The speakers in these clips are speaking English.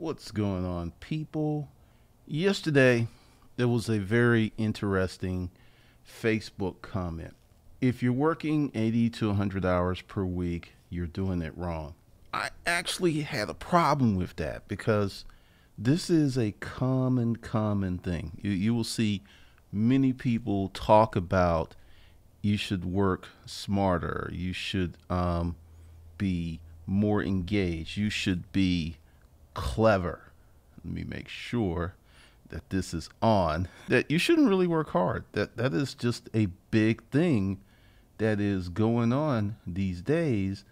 What's going on, people? Yesterday, there was a very interesting Facebook comment. If you're working 80 to 100 hours per week, you're doing it wrong. I actually had a problem with that because this is a common, common thing. You, you will see many people talk about you should work smarter, you should um, be more engaged, you should be clever. Let me make sure that this is on. That you shouldn't really work hard. That that is just a big thing that is going on these days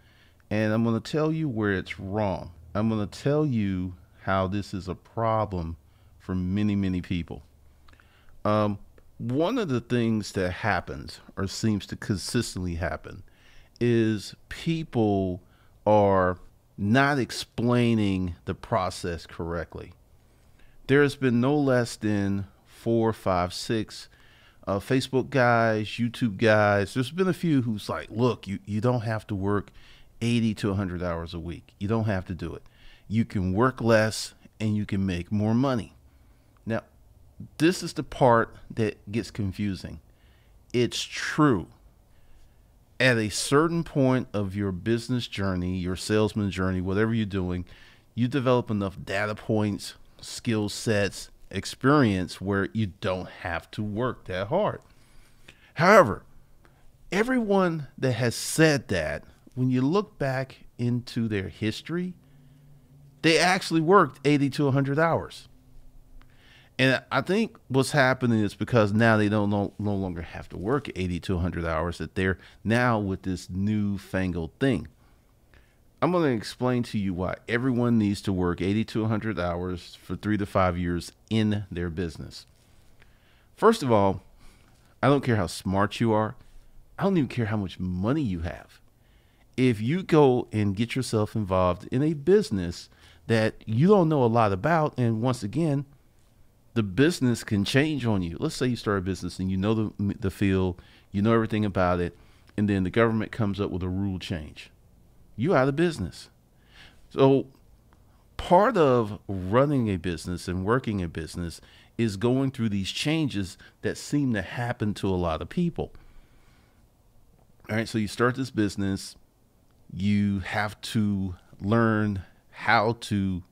and I'm going to tell you where it's wrong. I'm going to tell you how this is a problem for many, many people. Um, one of the things that happens or seems to consistently happen is people are not explaining the process correctly. There has been no less than four, five, six uh, Facebook guys, YouTube guys. There's been a few who's like, look, you, you don't have to work 80 to 100 hours a week. You don't have to do it. You can work less and you can make more money. Now, this is the part that gets confusing. It's true at a certain point of your business journey, your salesman journey, whatever you're doing, you develop enough data points, skill sets, experience where you don't have to work that hard. However, everyone that has said that, when you look back into their history, they actually worked 80 to 100 hours. And I think what's happening is because now they don't no, no longer have to work 80 to 100 hours, that they're now with this newfangled thing. I'm going to explain to you why everyone needs to work 80 to 100 hours for three to five years in their business. First of all, I don't care how smart you are, I don't even care how much money you have. If you go and get yourself involved in a business that you don't know a lot about, and once again, the business can change on you. Let's say you start a business and you know the, the field, you know everything about it, and then the government comes up with a rule change. You out of business. So part of running a business and working a business is going through these changes that seem to happen to a lot of people. All right, so you start this business, you have to learn how to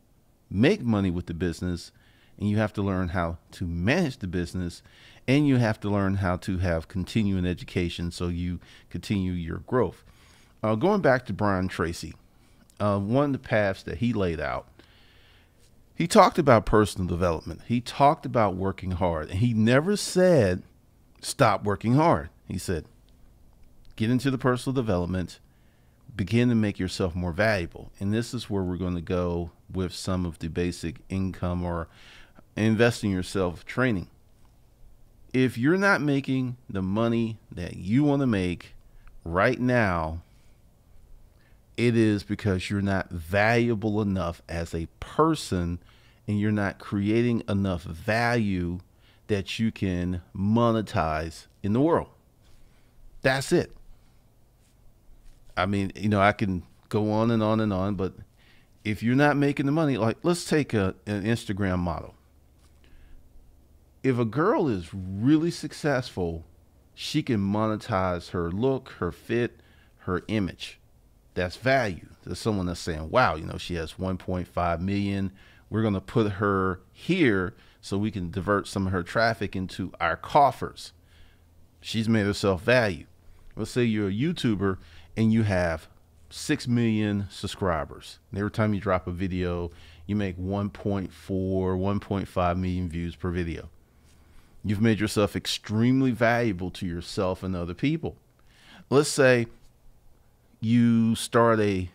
make money with the business and you have to learn how to manage the business and you have to learn how to have continuing education so you continue your growth. Uh, going back to Brian Tracy, uh, one of the paths that he laid out, he talked about personal development. He talked about working hard, and he never said stop working hard. He said get into the personal development, begin to make yourself more valuable. And this is where we're going to go with some of the basic income or invest in yourself training. If you're not making the money that you want to make right now, it is because you're not valuable enough as a person and you're not creating enough value that you can monetize in the world. That's it. I mean, you know, I can go on and on and on, but if you're not making the money, like let's take a, an Instagram model if a girl is really successful, she can monetize her look, her fit, her image. That's value. There's someone that's saying, wow, you know, she has 1.5 million. We're going to put her here so we can divert some of her traffic into our coffers. She's made herself value. Let's say you're a YouTuber and you have 6 million subscribers. And every time you drop a video, you make 1.4, 1.5 million views per video. You've made yourself extremely valuable to yourself and other people. Let's say you start a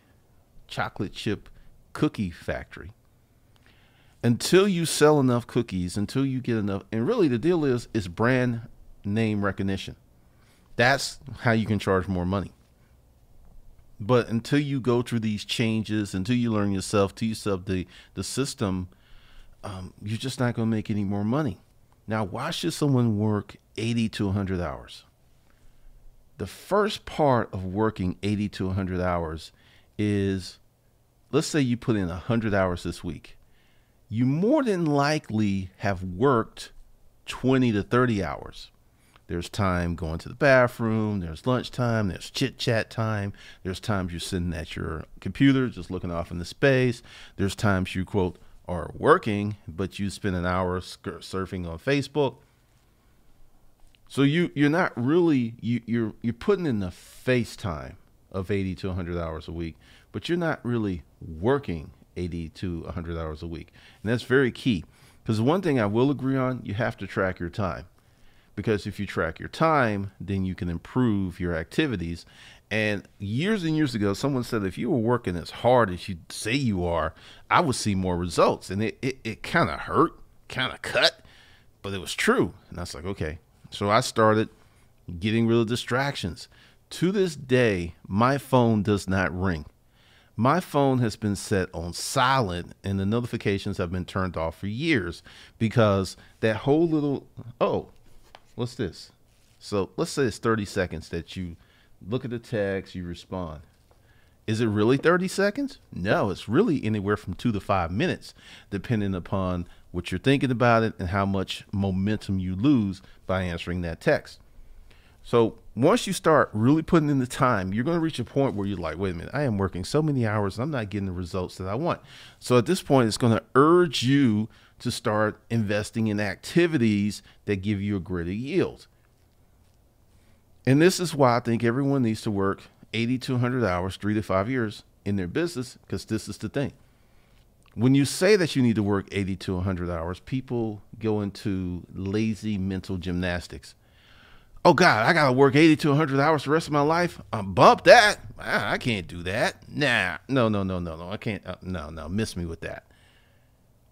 chocolate chip cookie factory. Until you sell enough cookies, until you get enough, and really the deal is is brand name recognition. That's how you can charge more money. But until you go through these changes, until you learn yourself, to yourself the the system, um, you're just not going to make any more money. Now, why should someone work 80 to 100 hours? The first part of working 80 to 100 hours is let's say you put in 100 hours this week. you more than likely have worked 20 to 30 hours. There's time going to the bathroom, there's lunchtime, there's chit chat time, there's times you're sitting at your computer just looking off into space, there's times you, quote, are working, but you spend an hour surfing on Facebook. So you you're not really you you're you're putting in the face time of 80 to 100 hours a week, but you're not really working 80 to 100 hours a week. And that's very key. Because one thing I will agree on, you have to track your time. Because if you track your time, then you can improve your activities. And years and years ago, someone said if you were working as hard as you say you are, I would see more results. And it, it, it kind of hurt, kind of cut, but it was true. And I was like, okay. So I started getting rid of distractions. To this day, my phone does not ring my phone has been set on silent and the notifications have been turned off for years because that whole little oh what's this so let's say it's 30 seconds that you look at the text you respond is it really 30 seconds no it's really anywhere from two to five minutes depending upon what you're thinking about it and how much momentum you lose by answering that text so once you start really putting in the time, you're going to reach a point where you're like, wait a minute, I am working so many hours, I'm not getting the results that I want. So at this point, it's going to urge you to start investing in activities that give you a greater yield. And this is why I think everyone needs to work 80 to 100 hours, three to five years in their business, because this is the thing. When you say that you need to work 80 to 100 hours, people go into lazy mental gymnastics oh God, I gotta work 80 to 100 hours the rest of my life. Um, bump that. I, I can't do that. Nah, no, no, no, no, no. I can't. Uh, no, no, miss me with that.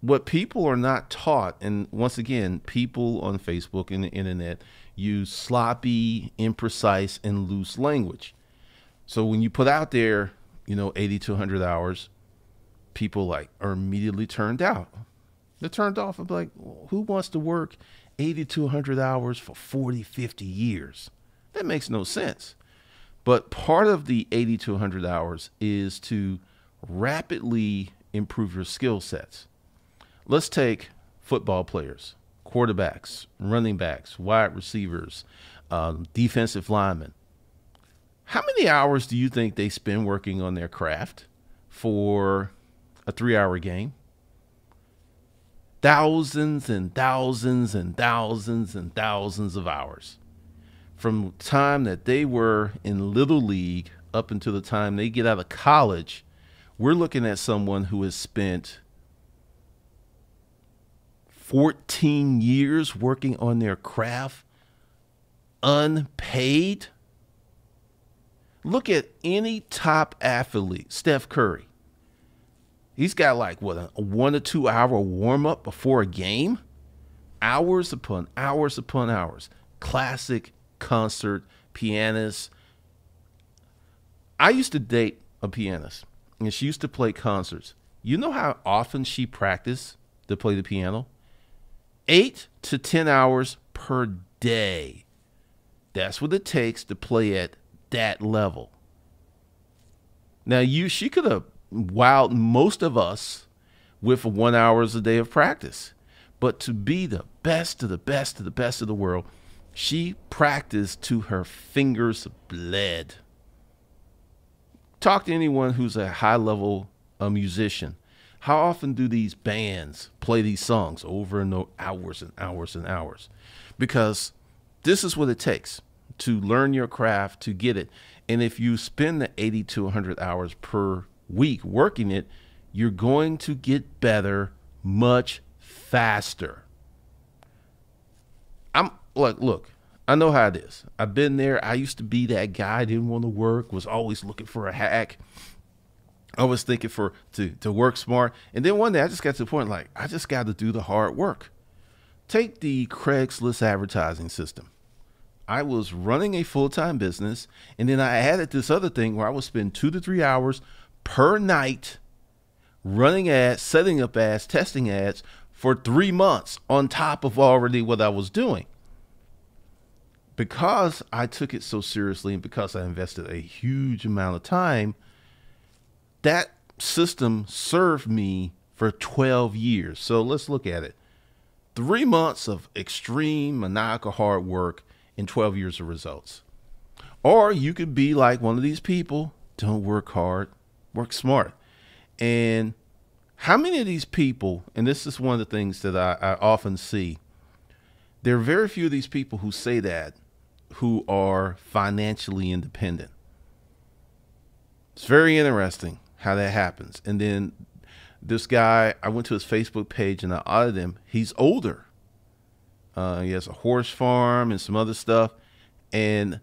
What people are not taught, and once again, people on Facebook and the internet use sloppy, imprecise, and loose language. So when you put out there, you know, 80 to 100 hours, people like are immediately turned out. They're turned off. I'm like, who wants to work 80 to 100 hours for 40, 50 years. That makes no sense. But part of the 80 to 100 hours is to rapidly improve your skill sets. Let's take football players, quarterbacks, running backs, wide receivers, um, defensive linemen. How many hours do you think they spend working on their craft for a three hour game? thousands and thousands and thousands and thousands of hours from the time that they were in little league up until the time they get out of college we're looking at someone who has spent 14 years working on their craft unpaid look at any top athlete steph curry He's got like what a one to two hour warm up before a game, hours upon hours upon hours. Classic concert pianist. I used to date a pianist, and she used to play concerts. You know how often she practiced to play the piano? Eight to 10 hours per day. That's what it takes to play at that level. Now, you she could have wowed most of us with one hours a day of practice. But to be the best of the best of the best of the world, she practiced to her fingers bled. Talk to anyone who's a high level a musician. How often do these bands play these songs over and over, hours and hours and hours? Because this is what it takes to learn your craft, to get it. And if you spend the 80 to 100 hours per week working it, you're going to get better much faster. I'm like, look, I know how it is. I've been there. I used to be that guy, didn't want to work, was always looking for a hack. I was thinking for to to work smart. And then one day I just got to the point like I just got to do the hard work. Take the Craigslist advertising system. I was running a full-time business and then I added this other thing where I would spend 2 to 3 hours per night running ads, setting up ads, testing ads for three months on top of already what I was doing. Because I took it so seriously and because I invested a huge amount of time, that system served me for 12 years. So let's look at it. Three months of extreme maniacal hard work and 12 years of results. Or you could be like one of these people don't work hard, work smart. And how many of these people, and this is one of the things that I, I often see, there are very few of these people who say that who are financially independent. It's very interesting how that happens. And then this guy, I went to his Facebook page and I audited him. He's older. Uh, he has a horse farm and some other stuff. And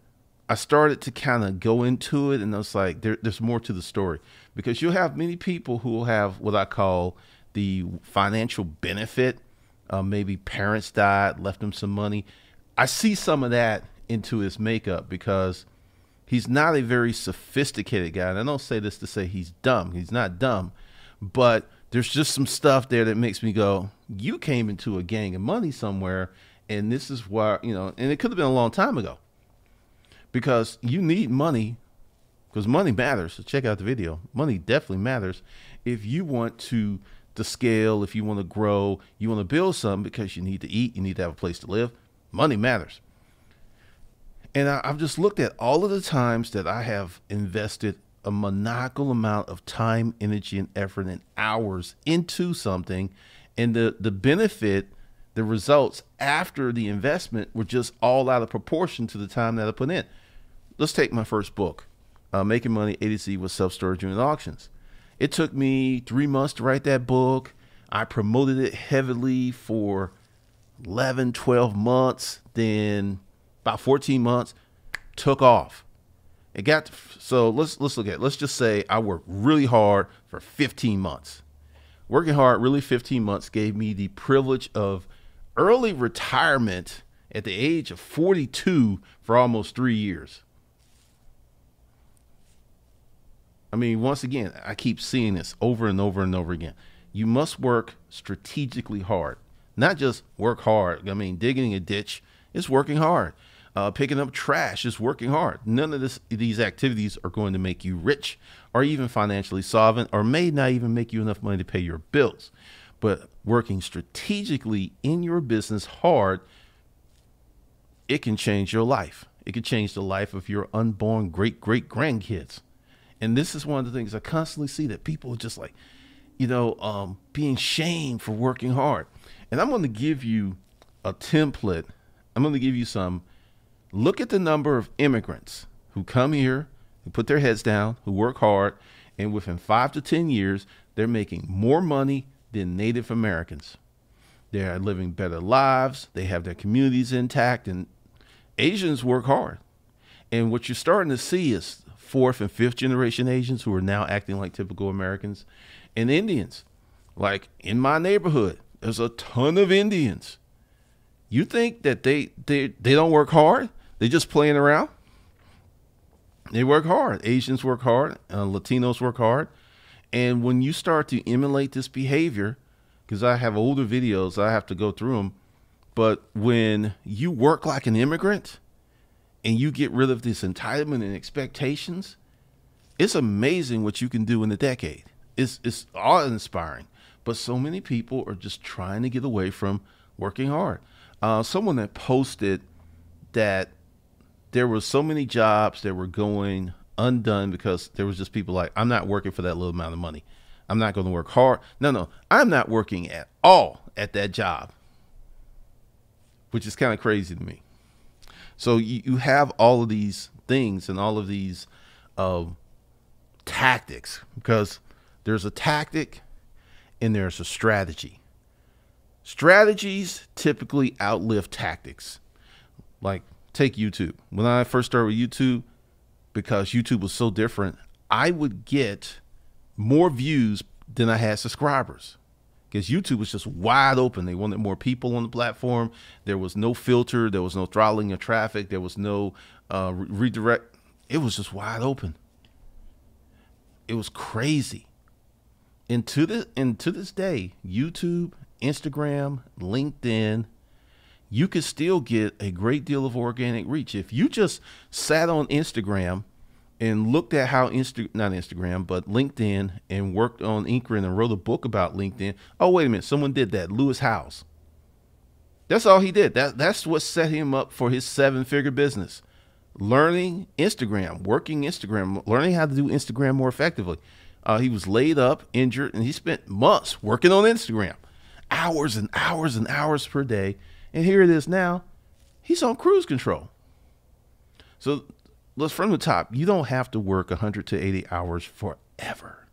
I started to kind of go into it, and I was like, there, there's more to the story because you'll have many people who will have what I call the financial benefit. Uh, maybe parents died, left him some money. I see some of that into his makeup because he's not a very sophisticated guy. And I don't say this to say he's dumb. He's not dumb, but there's just some stuff there that makes me go, you came into a gang of money somewhere, and this is why, you know, and it could have been a long time ago because you need money because money matters. So check out the video. Money definitely matters if you want to to scale, if you want to grow, you want to build something because you need to eat, you need to have a place to live. Money matters. And I, have just looked at all of the times that I have invested a maniacal amount of time, energy, and effort and hours into something, and the the benefit, the results after the investment were just all out of proportion to the time that I put in let's take my first book, uh, Making Money A to Z with Self Storage Unit Auctions. It took me three months to write that book. I promoted it heavily for 11, 12 months. Then about 14 months, took off. It got so let's let's look at it. let's just say I worked really hard for 15 months. Working hard really 15 months gave me the privilege of early retirement at the age of 42 for almost 3 years. I mean, once again, I keep seeing this over and over and over again. You must work strategically hard, not just work hard. I mean, digging a ditch is working hard. Uh, picking up trash is working hard. None of this, these activities are going to make you rich or even financially solvent or may not even make you enough money to pay your bills. But working strategically in your business hard, it can change your life. It can change the life of your unborn great great grandkids. And this is one of the things I constantly see that people are just like, you know, um, being shamed for working hard. And I'm going to give you a template. I'm going to give you some. Look at the number of immigrants who come here, who put their heads down, who work hard, and within five to 10 years, they're making more money than Native Americans. They're living better lives, they have their communities intact, and Asians work hard. And what you're starting to see is fourth and fifth generation Asians who are now acting like typical Americans, and Indians. Like in my neighborhood, there's a ton of Indians. You think that they they they don't work hard? They just playing around? They work hard. Asians work hard. Uh, Latinos work hard. And when you start to emulate this behavior, because I have older videos, I have to go through them. But when you work like an immigrant, and you get rid of this entitlement and expectations, it's amazing what you can do in a decade. It's it's awe inspiring. But so many people are just trying to get away from working hard. Uh, someone that posted that there were so many jobs that were going undone because there was just people like, I'm not working for that little amount of money. I'm not going to work hard. No, no, I'm not working at all at that job, which is kind of crazy to me. So you, you have all of these things and all of these uh, tactics because there's a tactic and there's a strategy. Strategies typically outlive tactics. Like take YouTube. When I first started with YouTube, because YouTube was so different, I would get more views than I had subscribers because YouTube was just wide open. They wanted more people on the platform. There was no filter. There was no throttling of traffic. There was no uh, re redirect. It was just wide open. It was crazy. And to this and to this day, YouTube, Instagram, LinkedIn, you could still get a great deal of organic reach if you just sat on Instagram and looked at how Insta not Instagram, but LinkedIn and worked on Ingram and wrote a book about LinkedIn. Oh, wait a minute, someone did that. Lewis Howes. That's all he did. That that's what set him up for his seven-figure business. Learning Instagram, working Instagram, learning how to do Instagram more effectively. Uh, he was laid up, injured, and he spent months working on Instagram, hours and hours and hours per day. And here it is now. He's on cruise control. So let's from the top. You don't have to work 100 to 80 hours forever.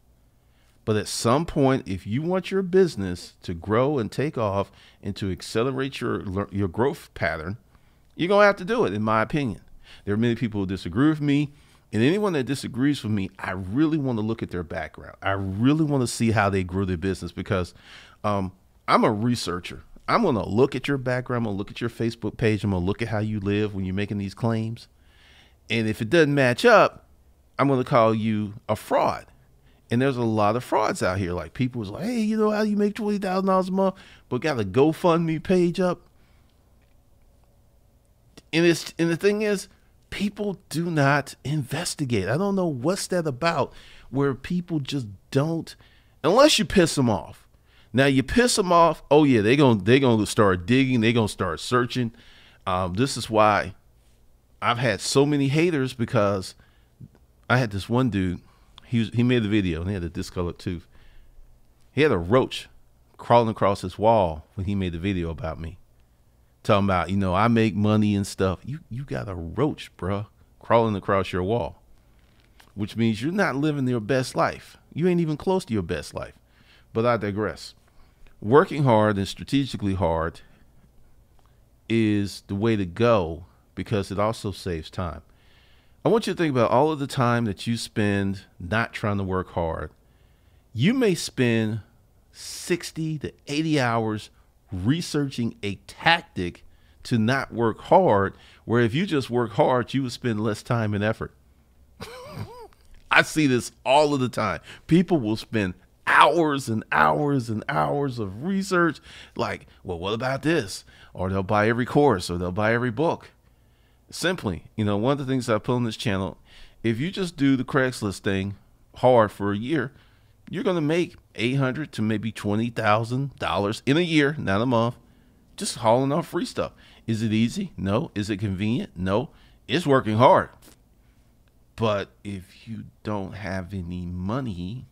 But at some point, if you want your business to grow and take off and to accelerate your your growth pattern, you're gonna have to do it, in my opinion. There are many people who disagree with me, and anyone that disagrees with me, I really want to look at their background. I really want to see how they grew their business because um, I'm a researcher. I'm gonna look at your background. I'm gonna look at your Facebook page. I'm gonna look at how you live when you're making these claims. And if it doesn't match up, I'm going to call you a fraud. And there's a lot of frauds out here. Like people was like, hey, you know how you make twenty thousand dollars a month, but got a GoFundMe page up. And it's and the thing is, people do not investigate. I don't know what's that about, where people just don't, unless you piss them off. Now you piss them off. Oh yeah, they're gonna they're gonna start digging. They're gonna start searching. Um, this is why I've had so many haters because I had this one dude. He was, he made a video and he had a discolored tooth. He had a roach crawling across his wall when he made the video about me, talking about you know I make money and stuff. You you got a roach, bruh, crawling across your wall, which means you're not living your best life. You ain't even close to your best life. But I digress. Working hard and strategically hard is the way to go because it also saves time. I want you to think about all of the time that you spend not trying to work hard. You may spend 60 to 80 hours researching a tactic to not work hard, where if you just work hard, you would spend less time and effort. I see this all of the time. People will spend hours and hours and hours of research, like, well, what about this? Or they'll buy every course or they'll buy every book simply, you know, one of the things I put on this channel, if you just do the Craigslist thing hard for a year, you're going to make eight hundred to maybe twenty thousand dollars in a year, not a month, just hauling off free stuff. Is it easy? No. Is it convenient? No. It's working hard. But if you don't have any money,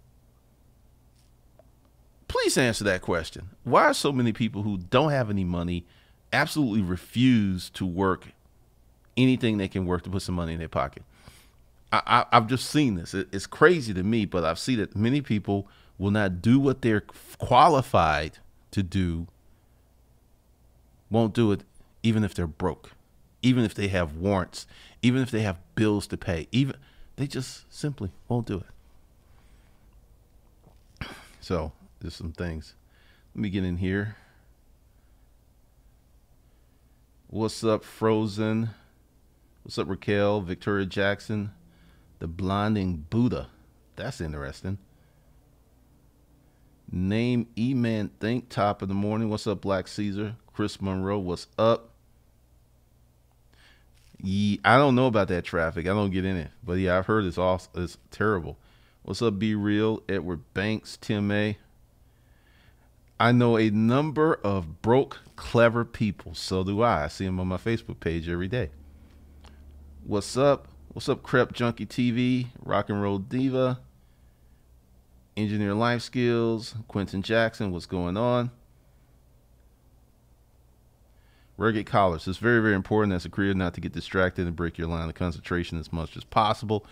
please answer that question. Why are so many people who don't have any money absolutely refuse to work anything they can work to put some money in their pocket. I, have just seen this. It, it's crazy to me, but I've seen that many people will not do what they're qualified to do, won't do it even if they're broke, even if they have warrants, even if they have bills to pay, even they just simply won't do it. So there's some things. Let me get in here. What's up, Frozen? What's up, Raquel? Victoria Jackson. The Blinding Buddha. That's interesting. Name E Man Think top of the morning. What's up, Black Caesar? Chris Monroe. What's up? Yeah, I don't know about that traffic. I don't get in it, but yeah, I've heard it's awesome. It's terrible. What's up, Be Real? Edward Banks, Tim A. I know a number of broke, clever people. So do I. I see them on my Facebook page every day. What's up? What's up, Crep Junkie TV, Rock and Roll Diva, Engineer Life Skills, Quentin Jackson, what's going on? Rugged collars. It's very, very important as a creator not to get distracted and break your line of concentration as much as possible.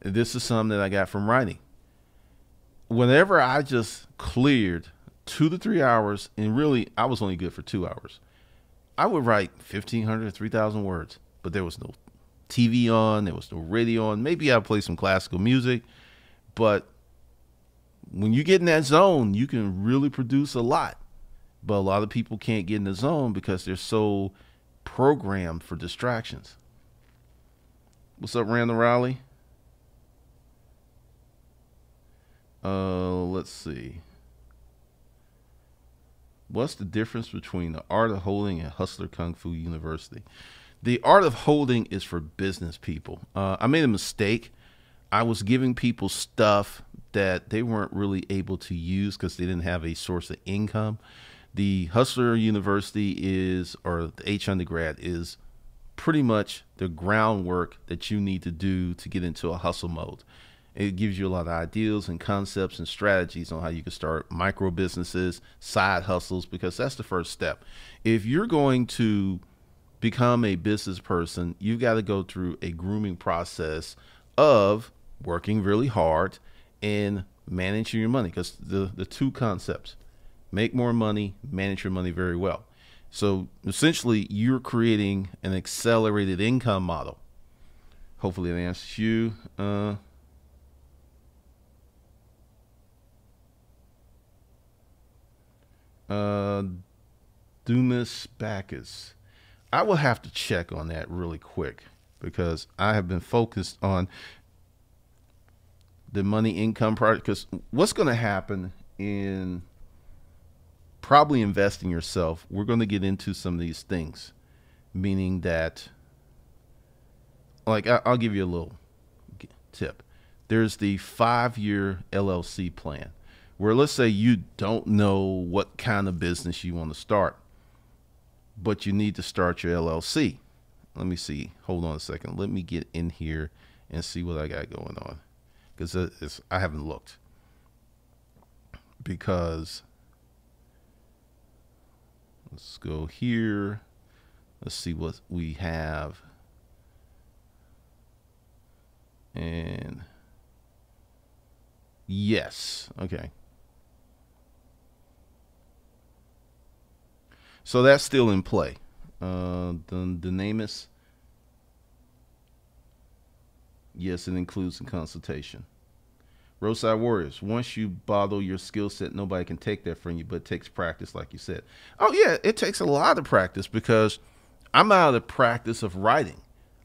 This is something that I got from writing. Whenever I just cleared two to three hours, and really I was only good for two hours, I would write 1,500 3,000 words, but there was no TV on, there was no radio on. Maybe I'll play some classical music, but when you get in that zone, you can really produce a lot. But a lot of people can't get in the zone because they're so programmed for distractions. What's up, Randall Riley? Uh, let's see. What's the difference between the art of holding and Hustler Kung Fu University? The art of holding is for business people. Uh, I made a mistake. I was giving people stuff that they weren't really able to use because they didn't have a source of income. The Hustler University is, or the H undergrad is pretty much the groundwork that you need to do to get into a hustle mode. It gives you a lot of ideas and concepts and strategies on how you can start micro businesses, side hustles, because that's the first step. If you're going to become a business person, you've got to go through a grooming process of working really hard and managing your money because the, the two concepts make more money, manage your money very well. So essentially, you're creating an accelerated income model. Hopefully, that answers you. Uh, uh, Dumas Bacchus. I will have to check on that really quick because I have been focused on the money income part. Because what's going to happen in probably investing yourself, we're going to get into some of these things, meaning that, like, I'll give you a little tip. There's the five year LLC plan where let's say you don't know what kind of business you want to start, but you need to start your LLC. Let me see. Hold on a second. Let me get in here and see what I got going on because I haven't looked because let's go here. Let's see what we have. And yes, okay. So that's still in play. Uh, the, is, yes, it includes a consultation. Roadside Warriors, once you bottle your skill set, nobody can take that from you, but it takes practice, like you said. Oh, yeah, it takes a lot of practice because I'm out of the practice of writing.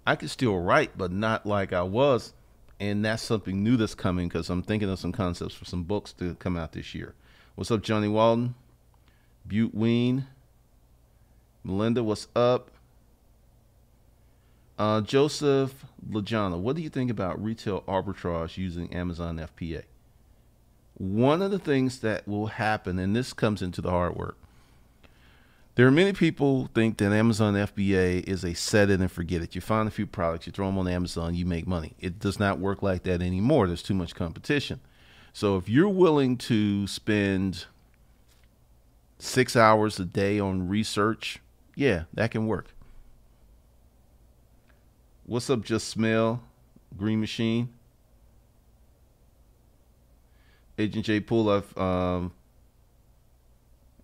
I can still write, but not like I was. And that's something new that's coming because I'm thinking of some concepts for some books to come out this year. What's up, Johnny Walden? Butte Ween. Melinda, what's up? Uh, Joseph Lajana, what do you think about retail arbitrage using Amazon FBA? One of the things that will happen, and this comes into the hard work, there are many people think that Amazon FBA is a set it and forget it. You find a few products, you throw them on Amazon, you make money. It does not work like that anymore. There's too much competition. So if you're willing to spend six hours a day on research yeah, that can work. What's up, Just Smell? Green Machine. Agent J Pool, I've um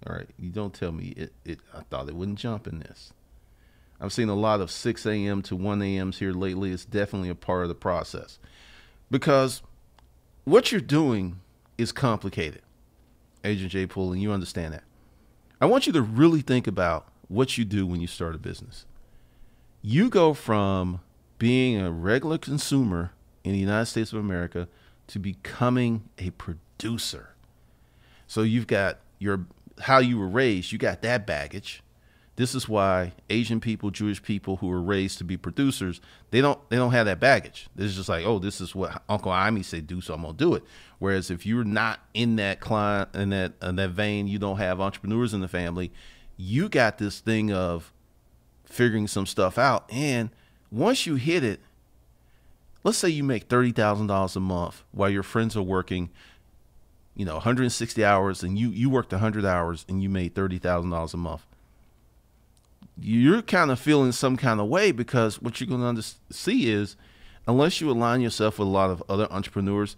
all right, you don't tell me it, it I thought it wouldn't jump in this. I've seen a lot of 6 a.m. to 1 a.m.s here lately. It's definitely a part of the process. Because what you're doing is complicated, Agent J Pool, and you understand that. I want you to really think about what you do when you start a business. You go from being a regular consumer in the United States of America to becoming a producer. So you've got your how you were raised, you got that baggage. This is why Asian people, Jewish people who were raised to be producers, they don't they don't have that baggage. This is just like, oh, this is what Uncle Amy said do, so I'm gonna do it. Whereas if you're not in that client in that in that vein, you don't have entrepreneurs in the family, you got this thing of figuring some stuff out. And once you hit it, let's say you make $30,000 a month while your friends are working, you know, 160 hours and you, you worked 100 hours and you made $30,000 a month. You're kind of feeling some kind of way because what you're going to see is unless you align yourself with a lot of other entrepreneurs,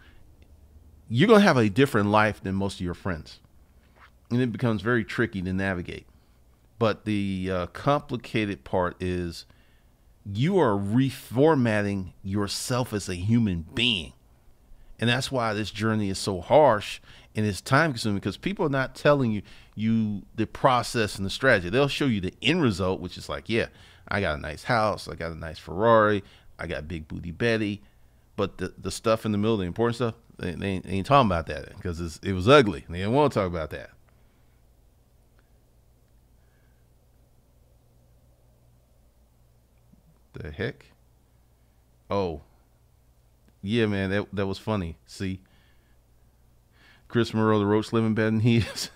you're going to have a different life than most of your friends. And it becomes very tricky to navigate. But the uh, complicated part is you are reformatting yourself as a human being. And that's why this journey is so harsh and it's time consuming because people are not telling you you the process and the strategy. They'll show you the end result, which is like, yeah, I got a nice house, I got a nice Ferrari, I got big booty Betty. But the, the stuff in the middle, the important stuff, they, they, ain't, they ain't talking about that because it was ugly. They didn't want to talk about that. The heck? Oh. Yeah, man, that that was funny. See, Chris Moreau, the roach living better than he is.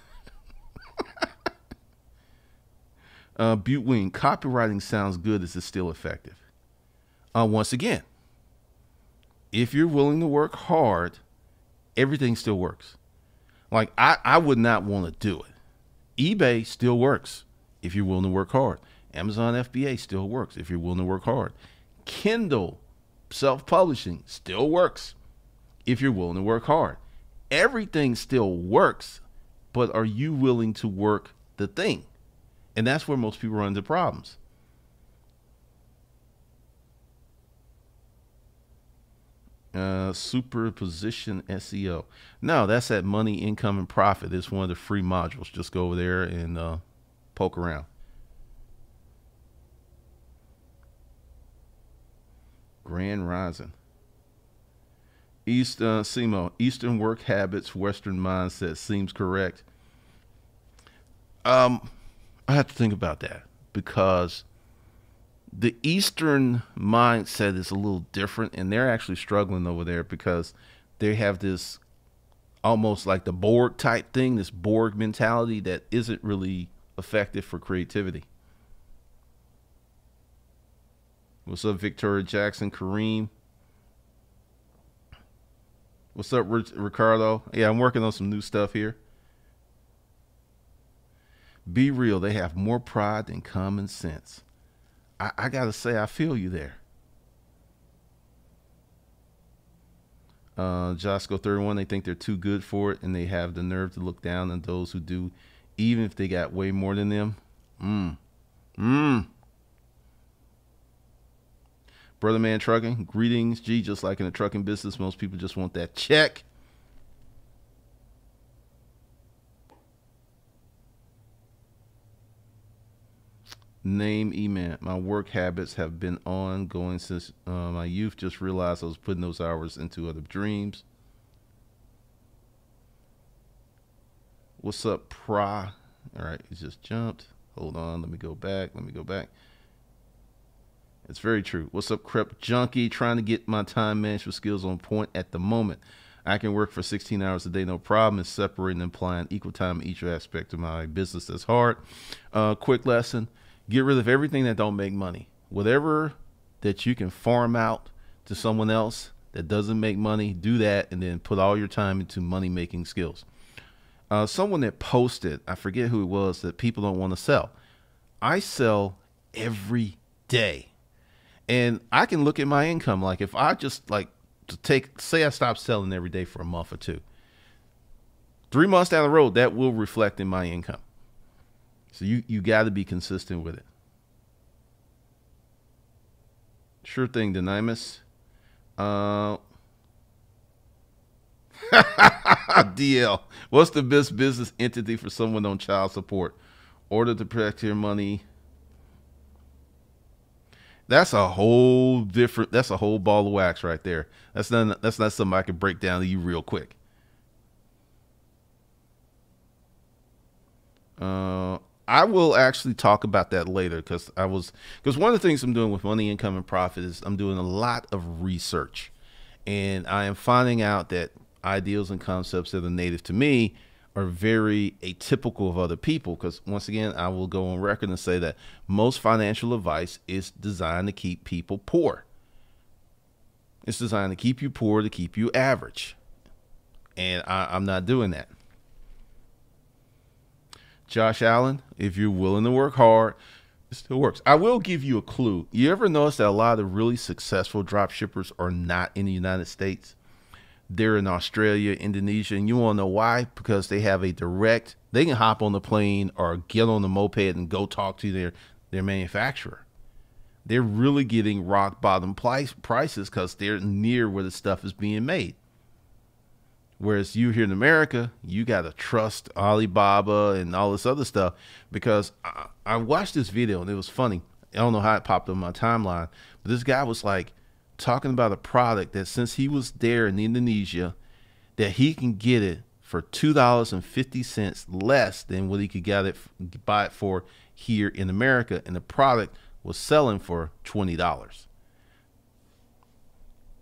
uh, Wing, copywriting sounds good. Is it still effective? Uh, once again, if you're willing to work hard, everything still works. Like I, I would not want to do it. eBay still works if you're willing to work hard. Amazon FBA still works if you're willing to work hard. Kindle self publishing still works if you're willing to work hard. Everything still works, but are you willing to work the thing? And that's where most people run into problems. Uh, superposition SEO. No, that's that money, income, and profit. It's one of the free modules. Just go over there and uh, poke around. Grand Rising. East uh, Simo, Eastern work habits, Western mindset seems correct. Um, I have to think about that because the Eastern mindset is a little different, and they're actually struggling over there because they have this almost like the Borg type thing, this Borg mentality that isn't really effective for creativity. What's up, Victoria Jackson, Kareem? What's up, Ricardo? Yeah, I'm working on some new stuff here. Be real. They have more pride than common sense. I, I got to say, I feel you there. Uh, Josco 31, they think they're too good for it and they have the nerve to look down on those who do, even if they got way more than them. Mmm. Mmm. Brother Man Trucking, greetings. G, just like in the trucking business, most people just want that check. Name email. My work habits have been ongoing since uh, my youth. Just realized I was putting those hours into other dreams. What's up, Pra? All right, he just jumped. Hold on, let me go back. Let me go back. It's very true. What's up, Crep Junkie? Trying to get my time management skills on point at the moment. I can work for 16 hours a day, no problem. It's separating and applying equal time in each aspect of my business that's hard. Uh, quick lesson get rid of everything that don't make money. Whatever that you can farm out to someone else that doesn't make money, do that and then put all your time into money making skills. Uh, someone that posted, I forget who it was, that people don't want to sell. I sell every day and I can look at my income. Like if I just like to take, say I stop selling every day for a month or two, three months down the road, that will reflect in my income. So you you got to be consistent with it. Sure thing, Dynamis. Uh, DL, what's the best business entity for someone on child support? Order to protect your money that's a whole different. That's a whole ball of wax right there. That's not. That's not something I can break down to you real quick. Uh, I will actually talk about that later because I was because one of the things I'm doing with money, income, and profit is I'm doing a lot of research, and I am finding out that ideals and concepts that are native to me are very atypical of other people because once again i will go on record and say that most financial advice is designed to keep people poor. It's designed to keep you poor to keep you average. And I, i'm not doing that. Josh allen if you're willing to work hard it still works. I will give you a clue. You ever notice that a lot of really successful drop shippers are not in the united states they're in Australia, Indonesia, and you want to know why? Because they have a direct. They can hop on the plane or get on the moped and go talk to their their manufacturer. They're really getting rock bottom price, prices because they're near where the stuff is being made. Whereas you here in America, you got to trust Alibaba and all this other stuff because I, I watched this video and it was funny. I don't know how it popped on my timeline, but this guy was like, talking about a product that since he was there in Indonesia, that he can get it for two dollars and fifty cents less than what he could get it buy it for here in America, and the product was selling for twenty dollars.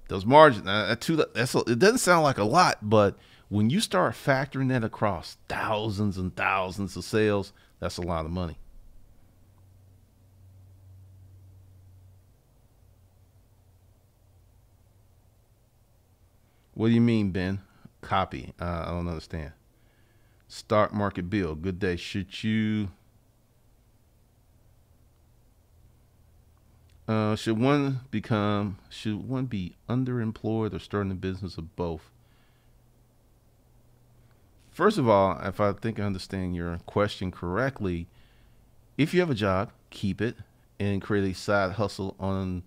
those margins. Two, that's a, it doesn't sound like a lot, but when you start factoring that across thousands and thousands of sales, that's a lot of money. What do you mean, Ben? Copy. Uh, I don't understand. Stock market bill. Good day. Should you? Uh, should one become? Should one be underemployed or starting a business of both? First of all, if I think I understand your question correctly, if you have a job, keep it and create a side hustle on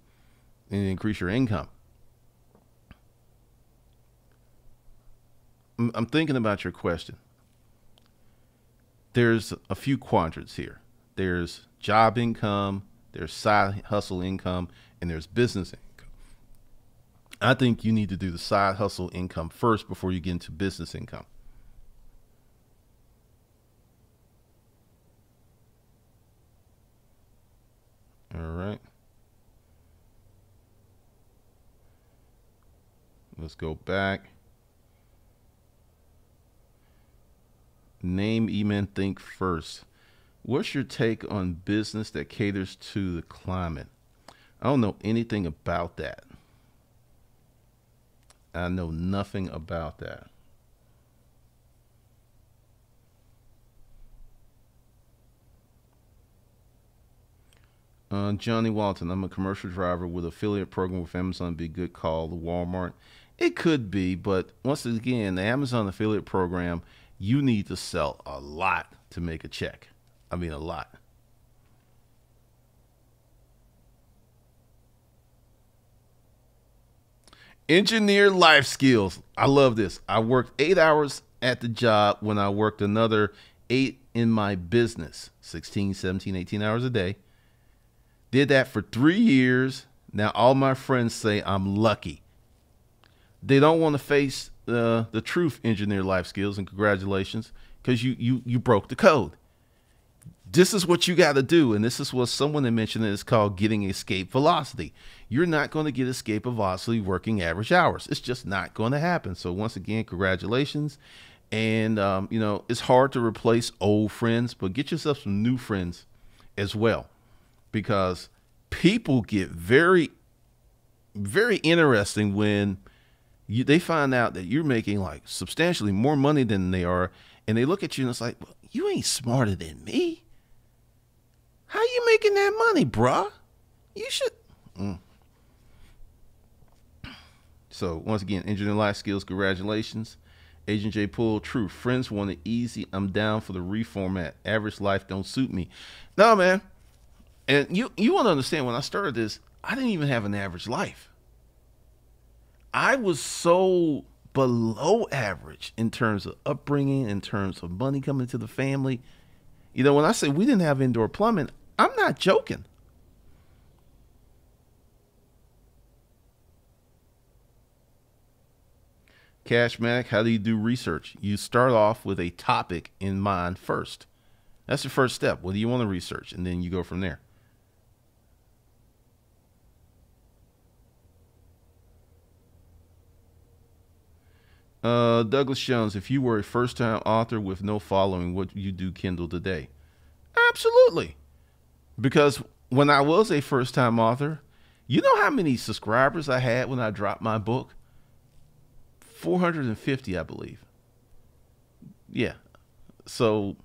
and increase your income. I'm thinking about your question. There's a few quadrants here. There's job income, there's side hustle income, and there's business income. I think you need to do the side hustle income first before you get into business income. All right. Let's go back. Name, email, think first. What's your take on business that caters to the climate? I don't know anything about that. I know nothing about that. Uh, Johnny Walton, I'm a commercial driver with affiliate program with Amazon. Be good call. The Walmart, it could be, but once again, the Amazon affiliate program you need to sell a lot to make a check. I mean, a lot. Engineer life skills. I love this. I worked eight hours at the job when I worked another eight in my business 16, 17, 18 hours a day. Did that for three years. Now, all my friends say I'm lucky. They don't want to face the the truth engineer life skills and congratulations because you you you broke the code. This is what you got to do and this is what someone had mentioned is called getting escape velocity. You're not going to get escape velocity working average hours. It's just not going to happen. So once again congratulations. And um, you know it's hard to replace old friends but get yourself some new friends as well because people get very very interesting when you, they find out that you're making like substantially more money than they are, and they look at you and it's like, well, you ain't smarter than me. How you making that money, bruh? You should. Mm. So once again, engineering life skills, congratulations. Agent J Pool, true. Friends want it easy. I'm down for the reformat. Average life don't suit me. No, man. And you you want to understand when I started this, I didn't even have an average life. I was so below average in terms of upbringing, in terms of money coming to the family. You know, when I say we didn't have indoor plumbing, I'm not joking. Cashmatic, how do you do research? You start off with a topic in mind first. That's the first step. What do you want to research? And then you go from there. Uh, Douglas Jones, if you were a first time author with no following, would you do Kindle today? Absolutely. Because when I was a first time author, you know how many subscribers I had when I dropped my book? 450, I believe. Yeah. So,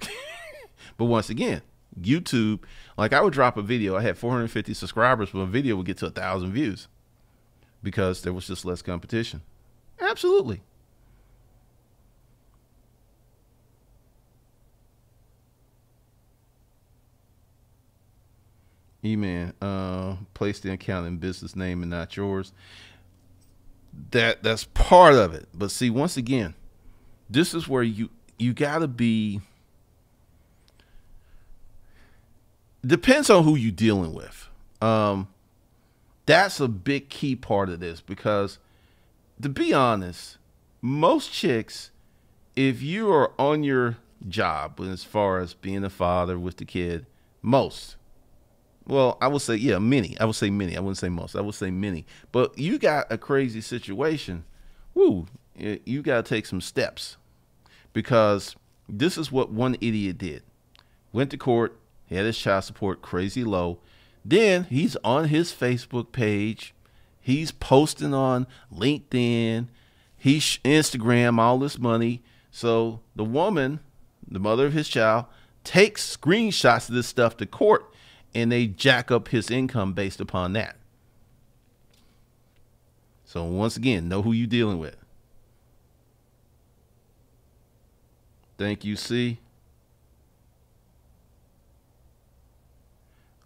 but once again, YouTube, like I would drop a video, I had 450 subscribers, but a video would get to a thousand views because there was just less competition. Absolutely. E-man, uh, place the account in business name and not yours. That that's part of it. But see, once again, this is where you you gotta be depends on who you're dealing with. Um, that's a big key part of this because to be honest, most chicks, if you are on your job as far as being a father with the kid, most, well, I would say yeah, many. I would say many. I wouldn't say most. I would say many. But you got a crazy situation. Woo! You got to take some steps because this is what one idiot did. Went to court, had his child support crazy low. Then he's on his Facebook page. He's posting on LinkedIn. He's Instagram all this money. So the woman, the mother of his child, takes screenshots of this stuff to court and they jack up his income based upon that. So once again, know who you're dealing with. Thank you, C.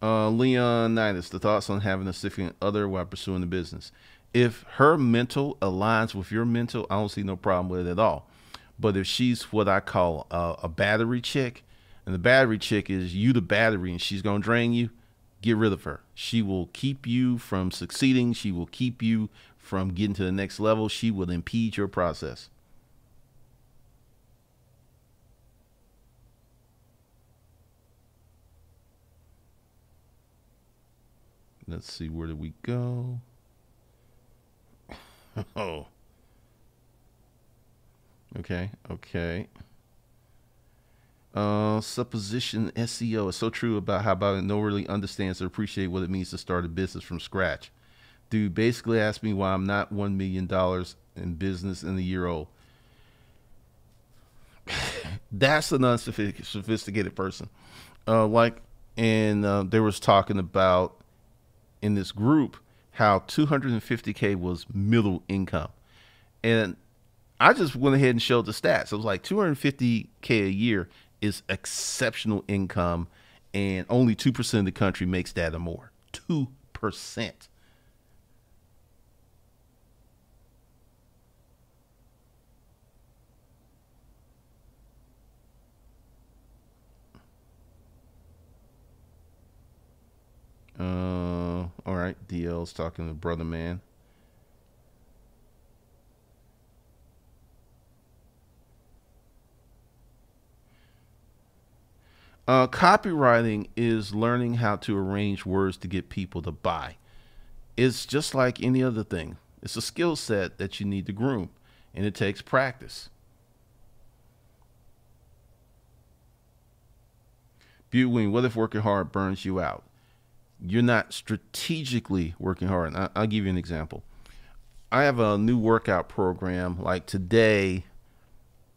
Uh, Leonidas, the thoughts on having a significant other while pursuing the business. If her mental aligns with your mental, I don't see no problem with it at all. But if she's what I call a, a battery chick, and the battery chick is you the battery and she's going to drain you, get rid of her. She will keep you from succeeding. She will keep you from getting to the next level. She will impede your process. Let's see, where did we go? oh. Okay, okay. Uh, supposition SEO is so true about how about no really understands or appreciate what it means to start a business from scratch. Dude basically asked me why I'm not one million dollars in business in a year old. That's an unsophisticated person. Uh, like, and uh, there was talking about in this group how 250k was middle income, and I just went ahead and showed the stats. It was like 250k a year is exceptional income, and only 2% of the country makes that or more. 2%. Uh, all right. DL's talking to brother man. Uh, copywriting is learning how to arrange words to get people to buy. It's just like any other thing. It's a skill set that you need to groom, and it takes practice. Butte what if working hard burns you out? You're not strategically working hard. I'll give you an example. I have a new workout program. Like today,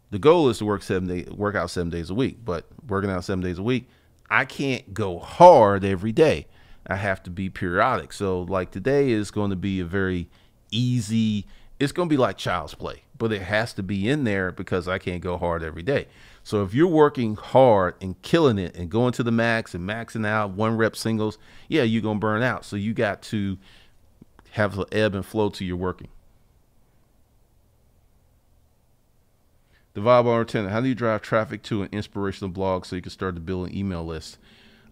the goal is to work seven day, work out seven days a week. But working out seven days a week, I can't go hard every day. I have to be periodic. So like today is going to be a very easy. It's going to be like child's play, but it has to be in there because I can't go hard every day. So if you're working hard and killing it and going to the max and maxing out one rep singles, yeah, you're going to burn out. So you got to have the ebb and flow to your working. The viable tenant. How do you drive traffic to an inspirational blog so you can start to build an email list?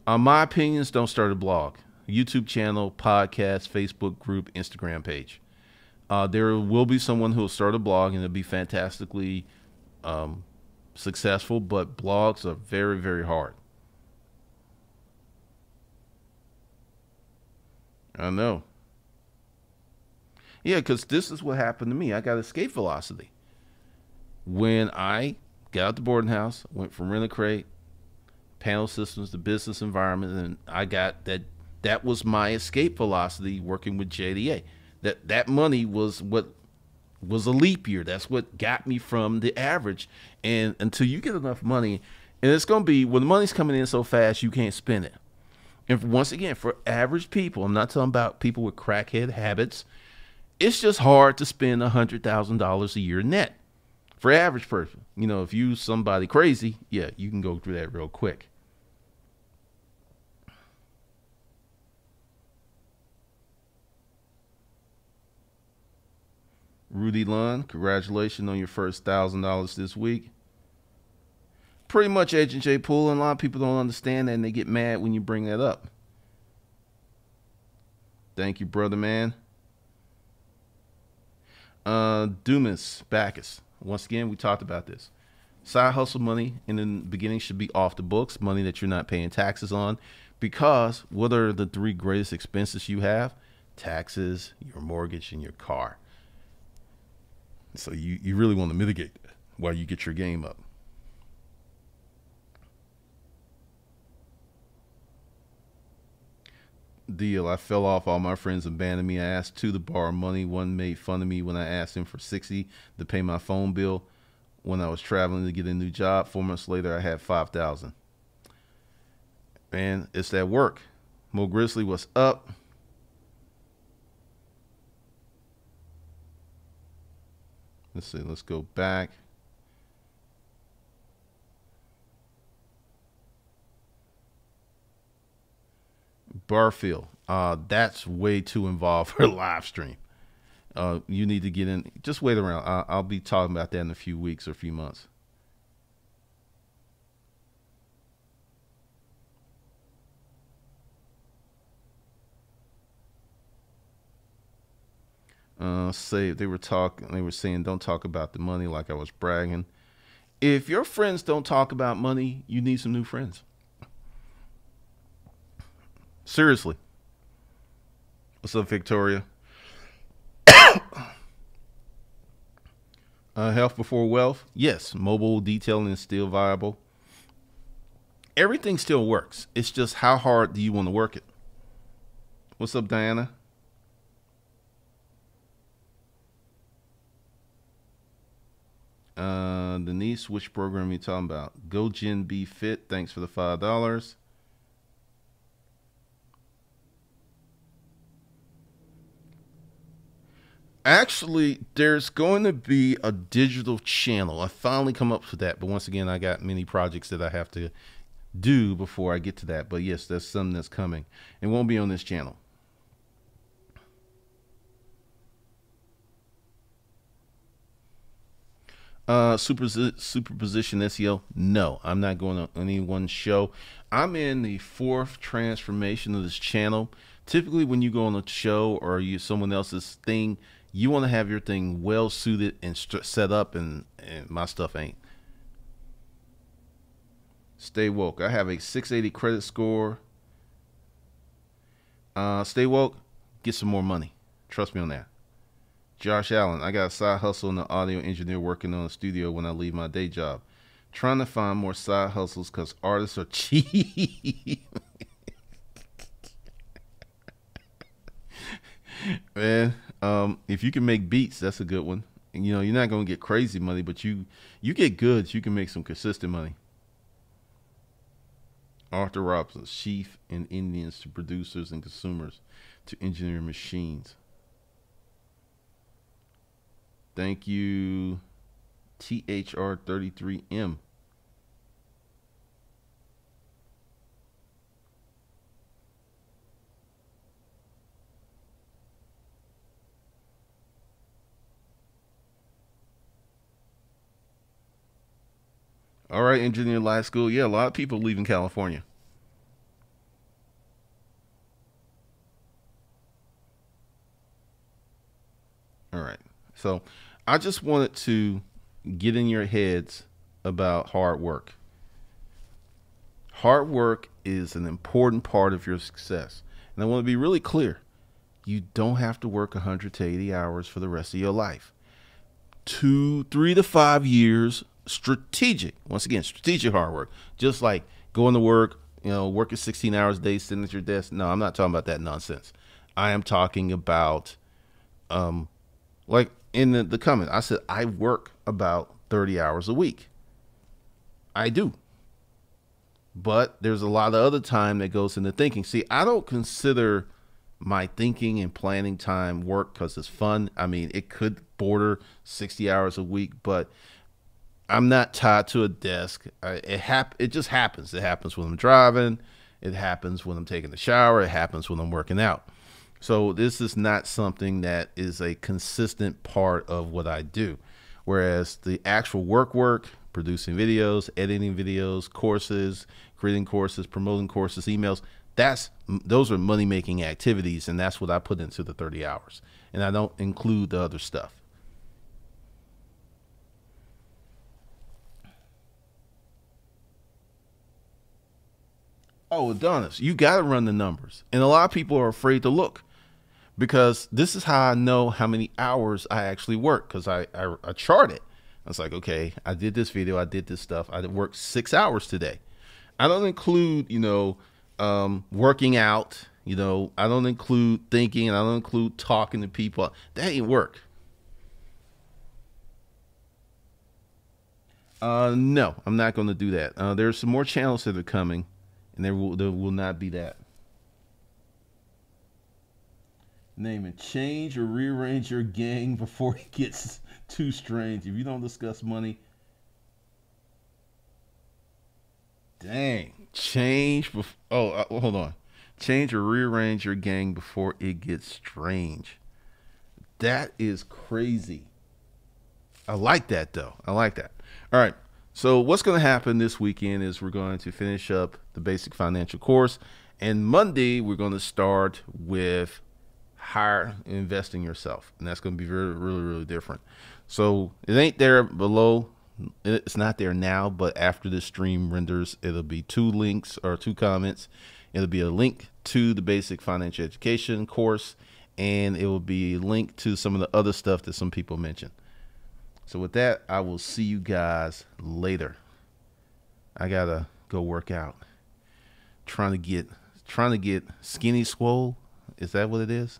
Uh, my opinions, don't start a blog. YouTube channel, podcast, Facebook group, Instagram page. Uh, there will be someone who will start a blog and it'll be fantastically um, successful, but blogs are very, very hard. I know. Yeah, because this is what happened to me. I got escape velocity when I got out the boarding house, went from rent a crate, panel systems to business environment, and I got that. That was my escape velocity working with JDA. That that money was what was a leap year. That's what got me from the average. And until you get enough money, and it's going to be when the money's coming in so fast, you can't spend it. And once again, for average people, I'm not talking about people with crackhead habits. It's just hard to spend a hundred thousand dollars a year net for average person. You know, if you somebody crazy, yeah, you can go through that real quick. Rudy Lund, congratulations on your first thousand dollars this week. Pretty much Agent J Pool, and a lot of people don't understand that and they get mad when you bring that up. Thank you, brother man. Uh Dumas Bacchus. Once again, we talked about this. Side hustle money in the beginning should be off the books, money that you're not paying taxes on, because what are the three greatest expenses you have? Taxes, your mortgage, and your car. So you, you really want to mitigate while you get your game up. deal. I fell off. All my friends abandoned me. I asked to borrow money. One made fun of me when I asked him for 60 to pay my phone bill when I was traveling to get a new job. Four months later, I had 5,000. Man, it's that work. Mo Grizzly, what's up? Let's see. Let's go back. Barfield, uh, that's way too involved for a live stream. Uh, you need to get in. Just wait around. I, I'll be talking about that in a few weeks or a few months. Uh, say they were talking. They were saying, "Don't talk about the money," like I was bragging. If your friends don't talk about money, you need some new friends. Seriously. What's up, Victoria? uh, health before wealth? Yes. Mobile detailing is still viable. Everything still works. It's just how hard do you want to work it? What's up, Diana? Uh, Denise, which program are you talking about? Go Gen Be Fit. Thanks for the five dollars. Actually, there's going to be a digital channel. I finally come up with that, but once again, I got many projects that I have to do before I get to that. But yes, there's something that's coming. It won't be on this channel. Uh, super, superposition SEO. No, I'm not going on any one show. I'm in the fourth transformation of this channel. Typically, when you go on a show or you someone else's thing, you want to have your thing well suited and set up, and, and my stuff ain't. Stay woke. I have a 680 credit score. Uh, stay woke. Get some more money. Trust me on that. Josh Allen. I got a side hustle in the audio engineer working on a studio when I leave my day job. Trying to find more side hustles because artists are cheap. Man, um, if you can make beats, that's a good one. And, you know, you're not going to get crazy money, but you you get goods, you can make some consistent money. Arthur Robson, chief in Indians to producers and consumers to engineer machines. Thank you, THR33M. All right, engineer life school. Yeah, a lot of people leaving California. All right. So I just wanted to get in your heads about hard work. Hard work is an important part of your success. And I want to be really clear. You don't have to work 100 to 80 hours for the rest of your life. Two, three to five years strategic. Once again, strategic hard work. Just like going to work, you know, working 16 hours a day, sitting at your desk. No, I'm not talking about that nonsense. I am talking about, um, like in the, the comment, I said I work about 30 hours a week. I do. But there's a lot of other time that goes into thinking. See, I don't consider my thinking and planning time work because it's fun. I mean, it could border 60 hours a week, but I'm not tied to a desk. I, it hap- It just happens. It happens when I'm driving. It happens when I'm taking a shower. It happens when I'm working out. So this is not something that is a consistent part of what I do. Whereas the actual work work, producing videos, editing videos, courses, creating courses, promoting courses, emails, that's those are money making activities and that's what I put into the 30 hours. And I don't include the other stuff. Oh, Adonis, you got to run the numbers. And a lot of people are afraid to look because this is how I know how many hours I actually work because I, I, I chart it. I was like, okay, I did this video, I did this stuff. I worked six hours today. I don't include, you know, um, working out. You know, I don't include thinking. I don't include talking to people. That ain't work. Uh, no, I'm not going to do that. Uh, there's some more channels that are coming, and there will there will not be that. Name it. Change or rearrange your gang before it gets too strange. If you don't discuss money, dang, change. Bef- oh, uh, hold on. Change or rearrange your gang before it gets strange. That is crazy. I like that though. I like that. All right. So what's going to happen this weekend is we're going to finish up the basic financial course, and Monday we're going to start with higher investing yourself, and that's going to be very, really, really different. So it ain't there below. It's not there now, but after the stream renders, it'll be two links or two comments. It'll be a link to the basic financial education course, and it will be linked to some of the other stuff that some people mentioned. So with that, I will see you guys later. I gotta go work out. Trying to get trying to get skinny swole. Is that what it is?